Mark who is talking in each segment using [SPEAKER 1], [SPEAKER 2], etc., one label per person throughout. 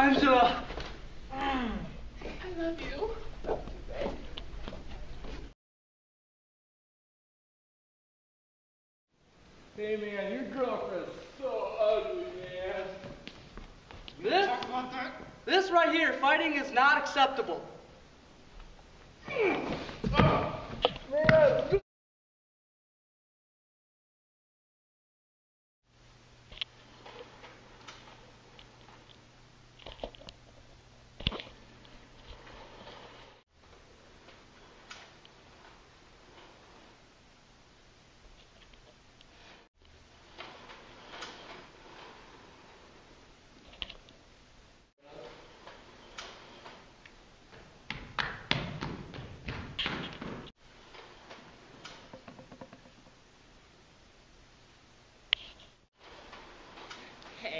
[SPEAKER 1] Angela. I love you.
[SPEAKER 2] Hey man, your girlfriend's so ugly, man.
[SPEAKER 1] This, this right here, fighting is not acceptable.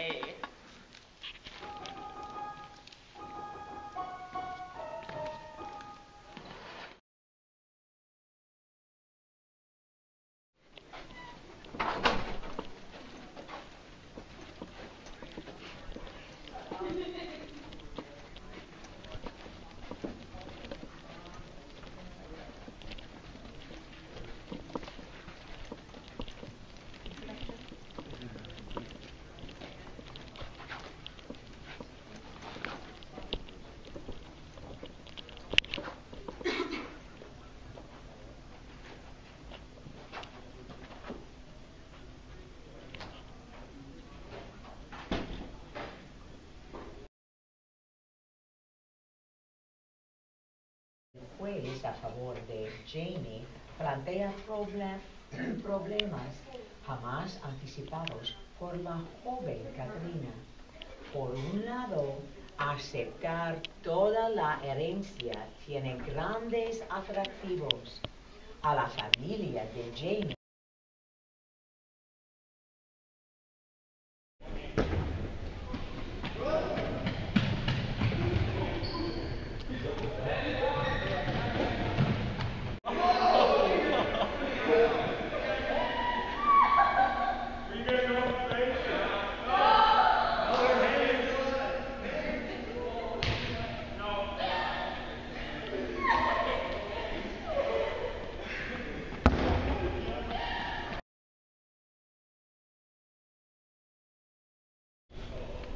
[SPEAKER 3] Hey.
[SPEAKER 4] A favor de Jamie plantea proble- problemas jamás anticipados por la joven Katrina. Por un lado, aceptar toda la herencia tiene grandes atractivos a la familia de Jamie.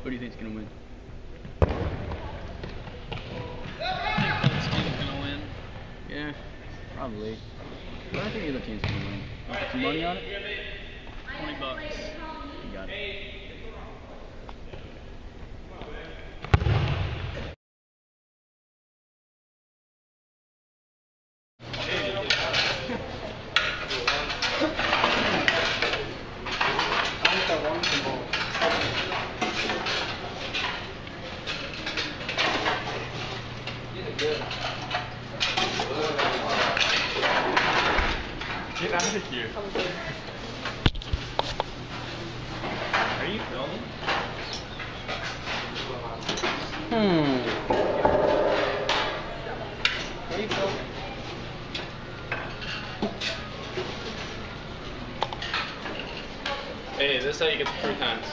[SPEAKER 5] Who do you think's gonna win?
[SPEAKER 6] I think both teams gonna win.
[SPEAKER 5] Yeah, probably. But I think the other team's gonna win. Want to put some money on it?
[SPEAKER 6] Twenty bucks.
[SPEAKER 5] You got it.
[SPEAKER 2] Get out of here. Are you filming?
[SPEAKER 5] Hmm.
[SPEAKER 2] Hey, this is how you get the croutons.